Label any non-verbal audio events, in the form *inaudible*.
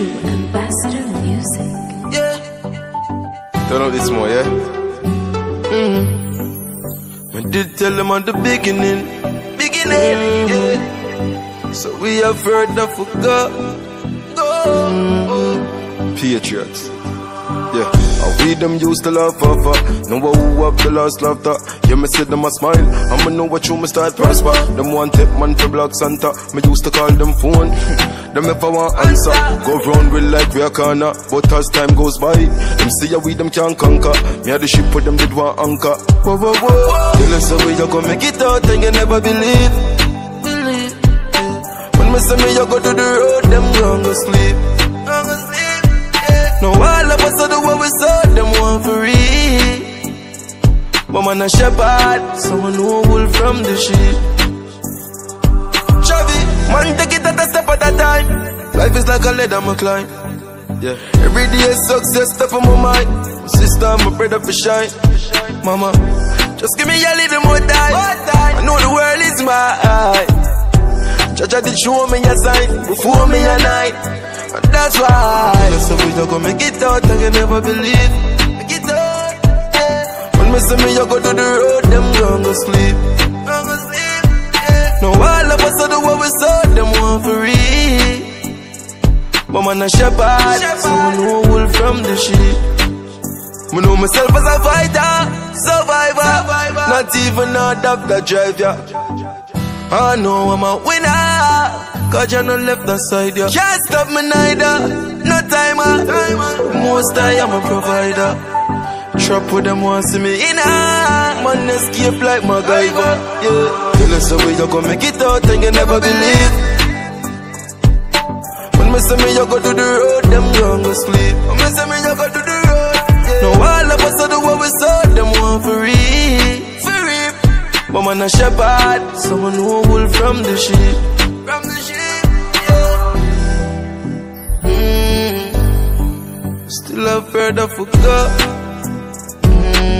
True Ambassador Music. Yeah. Turn up this more, yeah? Mm-hmm. I did tell them at the beginning, beginning, yeah. So we have heard further forgot. Go. Patriots. Yeah, and we them used to laugh off Know who have the last laughter? Yeah, me see them a smile. I'ma know what you me start prosper. Them one tip man for block Santa. Me used to call them phone. *laughs* Them if I want answer. Go round with like we a corner. But as time goes by Them see how we them can't conquer. Me had the ship with them did want anchor. Whoa, whoa, whoa. Tell us how we you gonna make it out and you never believe. Believe. When me say me you go to the road, them gone go sleep. But man a shepherd, someone who wolf from the sheep. Chavi, man take it at a step at a time. Life is like a ladder, my climb. Yeah, Every day is success, step on my mind. My sister, my brother for shine. Mama, just give me a little more time. I know the world is my eye. Judge did show me a sign before me a night. And that's why. That's how we gonna make it out, I can never believe. But man a shepherd, someone who wolf from the sheep. Me know myself as a fighter, survivor, not even a doctor drive ya. I know I'm a winner, cause you no left the side ya. Can't stop me neither, no timer. Most I am a provider. Trap with them want see me in a Man escape like MacGyver, yeah. Tell us how we you gonna make it out and you never believe. Me say me you go to the road, them gon' go sleep. Me say me you go to the road, yeah. Now all of us are the what we saw, them want for real. But man a shepherd, someone who wolf from the sheep, from the sheep, yeah. Mm. Still have further forgot. Mm.